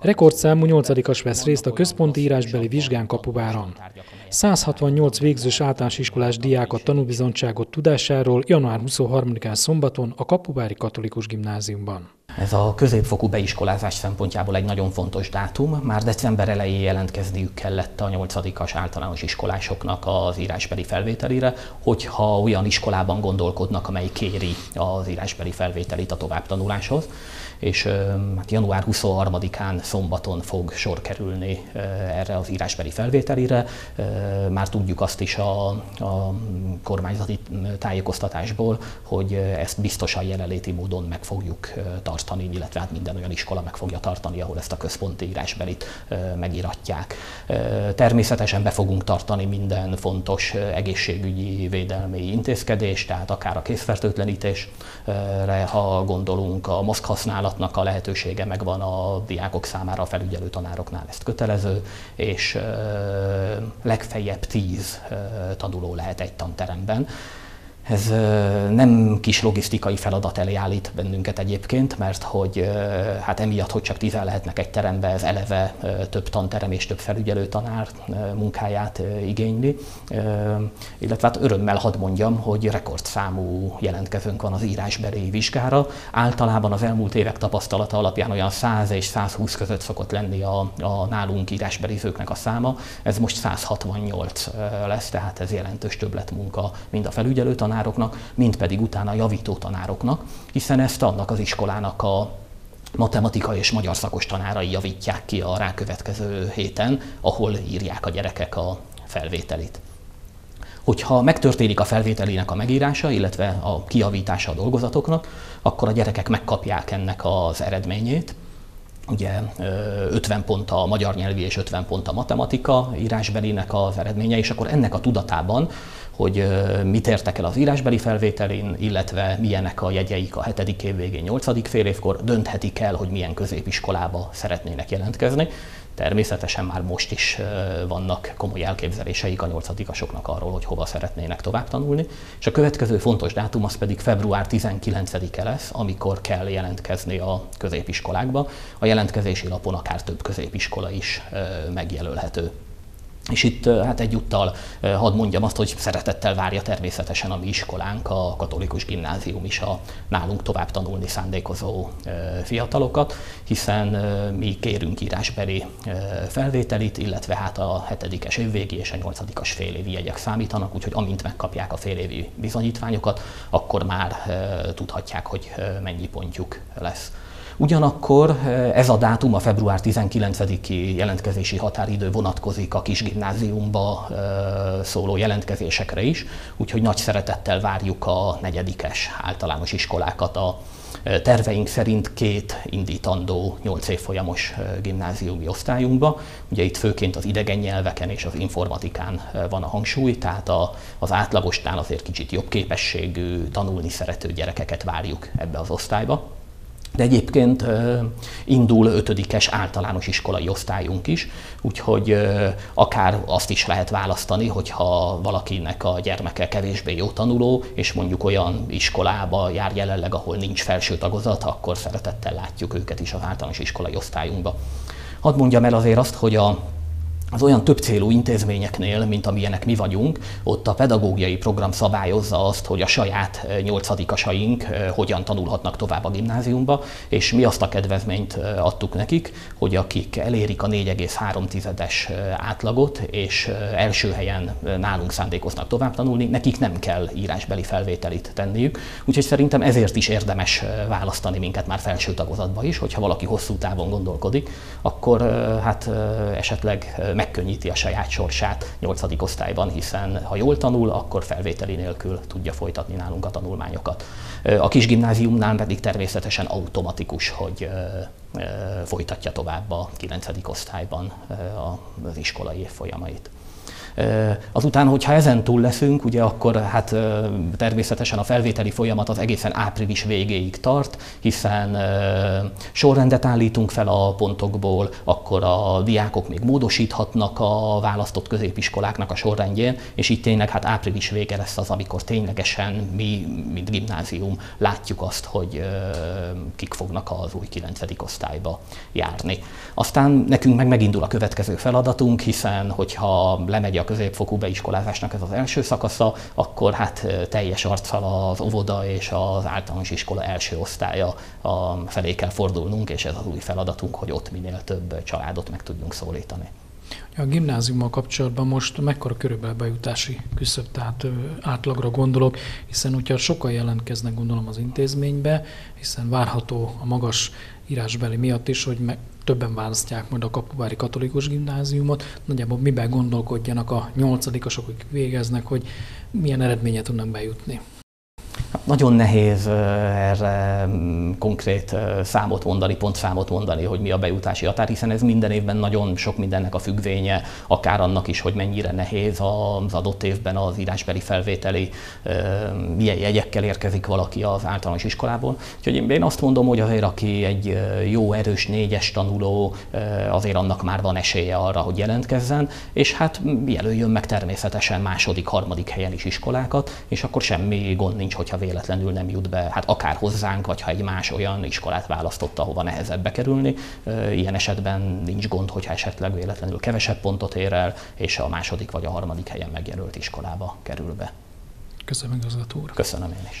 Rekordszámú nyolcadikas vesz részt a központi írásbeli vizsgán Kapuváron. 168 végzős általános iskolás diákat tanúbizonyságot tudásáról január 23-án szombaton a Kapuvári Katolikus Gimnáziumban. Ez a középfokú beiskolázás szempontjából egy nagyon fontos dátum. Már december elején jelentkezniük kellett a 8 általános iskolásoknak az írásbeli felvételére, hogyha olyan iskolában gondolkodnak, amely kéri az írásbeli felvételit a továbbtanuláshoz és hát január 23-án szombaton fog sor kerülni erre az írásbeli felvételire. Már tudjuk azt is a, a kormányzati tájékoztatásból, hogy ezt biztosan jelenléti módon meg fogjuk tartani, illetve hát minden olyan iskola meg fogja tartani, ahol ezt a központi írásbelit megiratják. Természetesen be fogunk tartani minden fontos egészségügyi védelmi intézkedést, tehát akár a készfertőtlenítésre, ha gondolunk, a maszk használat, használatnak a lehetősége megvan a diákok számára, a felügyelő tanároknál ezt kötelező, és legfeljebb tíz tanuló lehet egy tanteremben. Ez nem kis logisztikai feladat elé állít bennünket egyébként, mert hogy hát emiatt, hogy csak tízen lehetnek egy terembe, ez eleve több tanterem és több felügyelő tanár munkáját igényli. Illetve hát örömmel hadd mondjam, hogy rekordszámú jelentkezőnk van az írásbeli vizsgára. Általában az elmúlt évek tapasztalata alapján olyan 100 és 120 között szokott lenni a, a nálunk írásbelizőknek a száma. Ez most 168 lesz, tehát ez jelentős többletmunka mind a felügyelő tanár, tanároknak, mint pedig utána javító tanároknak, hiszen ezt annak az iskolának a matematika és magyar szakos tanárai javítják ki a rákövetkező héten, ahol írják a gyerekek a felvételit. Hogyha megtörténik a felvételének a megírása, illetve a kiavítása a dolgozatoknak, akkor a gyerekek megkapják ennek az eredményét, ugye 50 pont a magyar nyelvi és 50 pont a matematika írásbelének az eredménye, és akkor ennek a tudatában hogy mit értek el az írásbeli felvételén, illetve milyenek a jegyeik a hetedik év végén, nyolcadik fél évkor, dönthetik el, hogy milyen középiskolába szeretnének jelentkezni. Természetesen már most is vannak komoly elképzeléseik a nyolcadikasoknak arról, hogy hova szeretnének tovább tanulni. És a következő fontos dátum az pedig február 19-e lesz, amikor kell jelentkezni a középiskolákba. A jelentkezési lapon akár több középiskola is megjelölhető. És itt hát egyúttal hadd mondjam azt, hogy szeretettel várja természetesen a mi iskolánk, a katolikus gimnázium is a nálunk tovább tanulni szándékozó fiatalokat, hiszen mi kérünk írásbeli felvételit, illetve hát a hetedikes évvégi és a nyolcadikas félévi jegyek számítanak, úgyhogy amint megkapják a félévi bizonyítványokat, akkor már tudhatják, hogy mennyi pontjuk lesz. Ugyanakkor eh, ez a dátum, a február 19-i jelentkezési határidő vonatkozik a kis gimnáziumba eh, szóló jelentkezésekre is, úgyhogy nagy szeretettel várjuk a negyedikes általános iskolákat a eh, terveink szerint két indítandó 8 évfolyamos gimnáziumi osztályunkba. Ugye itt főként az idegen nyelveken és az informatikán van a hangsúly, tehát a, az átlagosnál azért kicsit jobb képességű, tanulni szerető gyerekeket várjuk ebbe az osztályba. De egyébként indul ötödikes általános iskolai osztályunk is, úgyhogy akár azt is lehet választani, hogyha valakinek a gyermeke kevésbé jó tanuló, és mondjuk olyan iskolába jár jelenleg, ahol nincs felső tagozat, akkor szeretettel látjuk őket is az általános iskolai osztályunkba. Hadd mondjam el azért azt, hogy a az olyan több célú intézményeknél, mint amilyenek mi vagyunk, ott a pedagógiai program szabályozza azt, hogy a saját eh, nyolcadikasaink eh, hogyan tanulhatnak tovább a gimnáziumba, és mi azt a kedvezményt eh, adtuk nekik, hogy akik elérik a 4,3-es átlagot, és első helyen nálunk szándékoznak tovább tanulni, nekik nem kell írásbeli felvételit tenniük. Úgyhogy szerintem ezért is érdemes választani minket már felső tagozatba is, hogyha valaki hosszú távon gondolkodik, akkor hát esetleg megkönnyíti a saját sorsát 8. osztályban, hiszen ha jól tanul, akkor felvételi nélkül tudja folytatni nálunk a tanulmányokat. A kis gimnáziumnál pedig természetesen automatikus, hogy folytatja tovább a 9. osztályban az iskolai évfolyamait. Azután, hogyha ezen túl leszünk, ugye akkor hát természetesen a felvételi folyamat az egészen április végéig tart, hiszen sorrendet állítunk fel a pontokból, akkor a diákok még módosíthatnak a választott középiskoláknak a sorrendjén, és itt tényleg hát április vége lesz az, amikor ténylegesen mi, mint gimnázium látjuk azt, hogy kik fognak az új 9. osztályba járni. Aztán nekünk meg megindul a következő feladatunk, hiszen hogyha lemegy a középfokú beiskolázásnak ez az első szakasza, akkor hát teljes arccal az óvoda és az általános iskola első osztálya felé kell fordulnunk, és ez az új feladatunk, hogy ott minél több családot meg tudjunk szólítani. A gimnáziummal kapcsolatban most mekkora körülbelül bejutási küszöb, tehát átlagra gondolok, hiszen hogyha sokan jelentkeznek gondolom az intézménybe, hiszen várható a magas írásbeli miatt is, hogy meg többen választják majd a Kapuvári Katolikus Gimnáziumot. Nagyjából miben gondolkodjanak a nyolcadikosok, akik végeznek, hogy milyen eredménye tudnak bejutni. Nagyon nehéz erre mm, konkrét számot mondani, pontszámot mondani, hogy mi a bejutási határ, hiszen ez minden évben nagyon sok mindennek a függvénye, akár annak is, hogy mennyire nehéz az adott évben az írásbeli felvételi, milyen jegyekkel érkezik valaki az általános iskolából. Úgyhogy én azt mondom, hogy azért aki egy jó, erős négyes tanuló, azért annak már van esélye arra, hogy jelentkezzen, és hát jelöljön meg természetesen második, harmadik helyen is iskolákat, és akkor semmi gond nincs, hogyha véletlenül nem jut be, hát akár hozzánk, vagy ha egy más olyan iskolát választott, ahova nehezebb bekerülni. Ilyen esetben nincs gond, hogyha esetleg véletlenül kevesebb pontot ér el, és a második vagy a harmadik helyen megjelölt iskolába kerül be. Köszönöm, igazgató úr. Köszönöm én is.